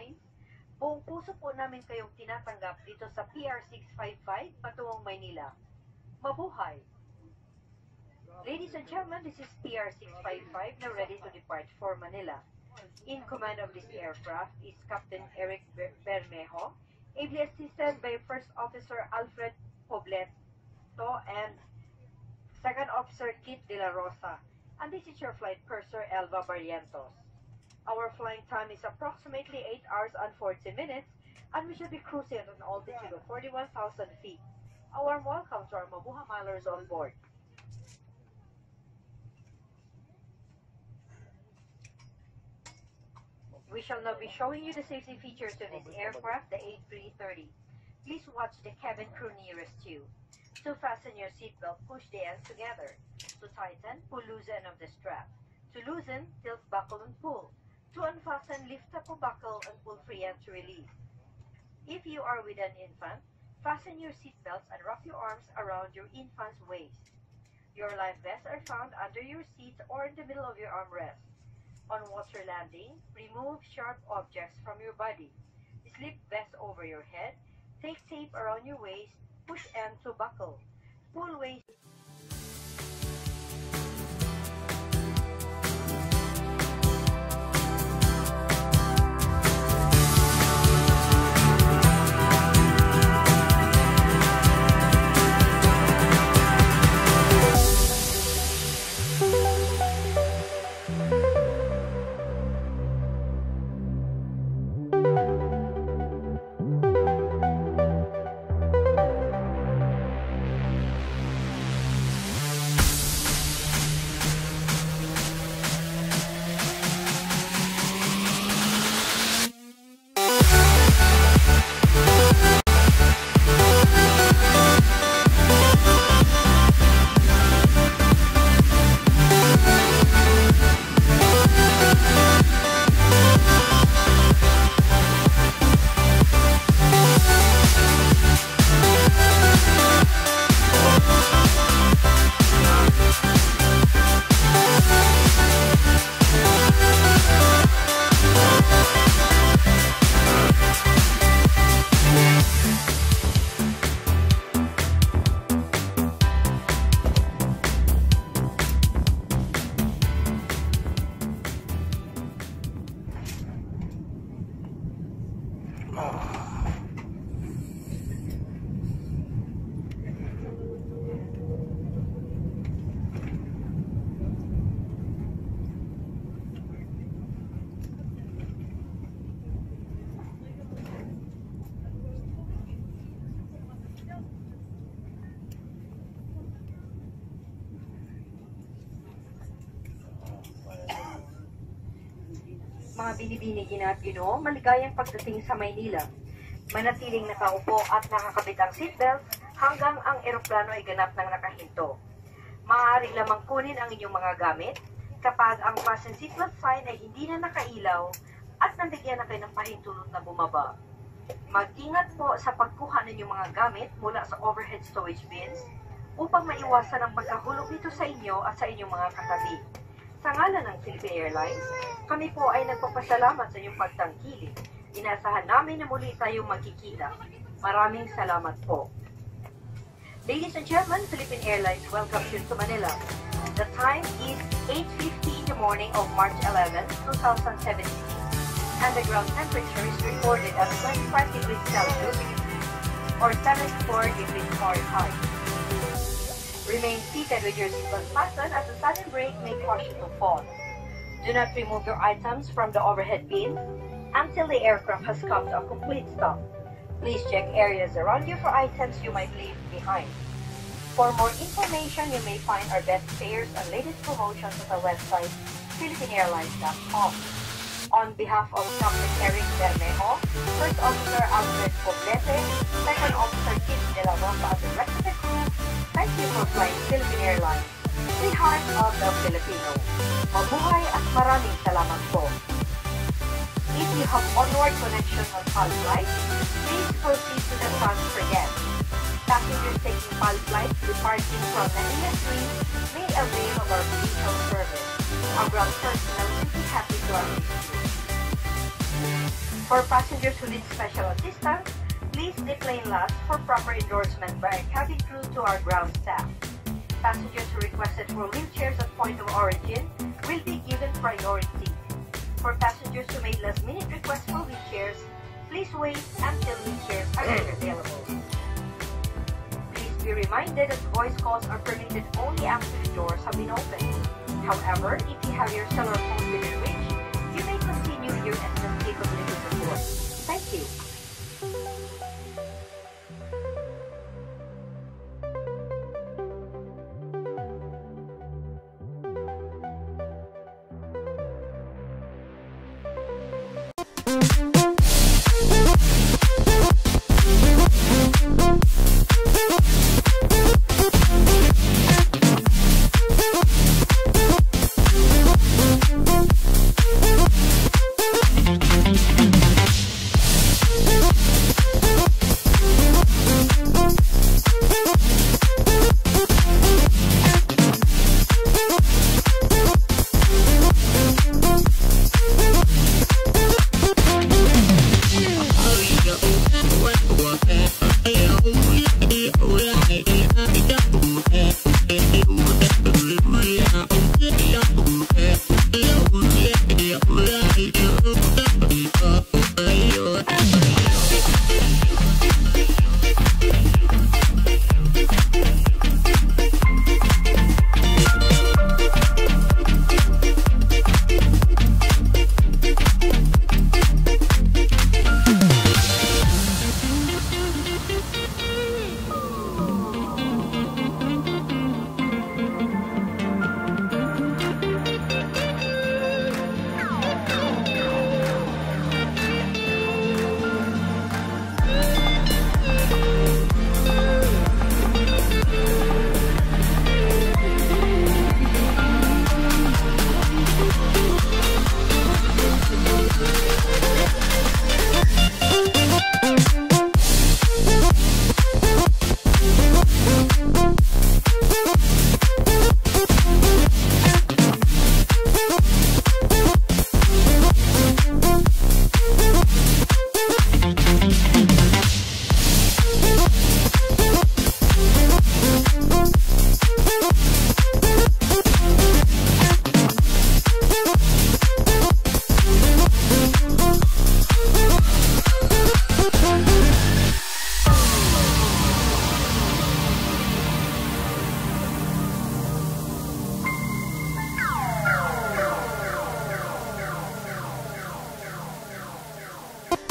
Airlines. Buong puso po namin kayong tinatanggap dito sa PR655 patungong Maynila. Mabuhay! Ladies and gentlemen, this is PR655 now ready to depart for Manila. In command of this aircraft is Captain Eric Ber- Bermejo, ably assisted by First Officer Alfred Pobleto and Second Officer Kit De La Rosa. And this is your flight purser, Elva Barrientos. Our flying time is approximately 8 hours and 40 minutes, and we should be cruising at an altitude of 41,000 feet. A warm welcome to our Mabuhay Milers on board. We shall now be showing you the safety features of this aircraft, the A330. Please watch the cabin crew nearest you. To fasten your seatbelt, push the ends together. To tighten, pull loose end of the strap. To loosen, tilt buckle and pull. To unfasten, lift up a buckle and pull free end to release. If you are with an infant, fasten your seatbelts and wrap your arms around your infant's waist. Your life vests are found under your seat or in the middle of your armrest. On water landing, remove sharp objects from your body. Slip vest over your head. Take tape around your waist. Push end to buckle. Pull waist. Oh. Mga binibinigin at ginoo, maligayang pagdating sa Maynila. Manatiling nakaupo at nakakabit ang seatbelt hanggang ang eroplano ay ganap ng nakahinto. Maaari lamang kunin ang inyong mga gamit kapag ang fasten seatbelt sign ay hindi na nakailaw at nabigyan na kayo ng pahintulot na bumaba. Mag-ingat po sa pagkuha ng mga gamit mula sa overhead storage bins upang maiwasan ang pagkahulog nito sa inyo at sa inyong mga katabi. Sa ngalan ng Philippine Airlines, kami po ay nagpapasalamat sa inyong pagtangkilik. Inasahan namin na muli tayong magkikita. Maraming salamat po. Ladies and gentlemen, Philippine Airlines welcomes you to Manila. The time is 8.50 in the morning of March 11, 2017, and the ground temperature is recorded at 25 degrees Celsius or 74 degrees Fahrenheit. Remain seated with your seatbelt fastened as a sudden brake may cause you to fall. Do not remove your items from the overhead bin until the aircraft has come to a complete stop. Please check areas around you for items you might leave behind. For more information, you may find our best fares and latest promotions at our website, philippineairlines.com. On behalf of Captain Eric Bermejo, First Officer Alfred Poblete, Second Officer Kit De La Rosa, thank you for flying Philippine Airlines, the heart of the Filipino. Mabuhay at maraming salamat po. If you have onward connection on PAL flight, please proceed to the transfer desk. Passengers taking PAL flights departing from Manila Street may avail of our vehicle service. Our ground personnel will be happy to assist you. For passengers who need special assistance, please deplane last for proper endorsement by cabin crew to our ground staff. Passengers who requested for wheelchairs at point of origin will be given priority. For passengers who made last-minute requests for wheelchairs, please wait until wheelchairs are made mm. available. Please be reminded that voice calls are permitted only after the doors have been opened. However, if you have your cellular phone within reach, you may continue your SMS capability support. Thank you.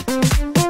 Thank you.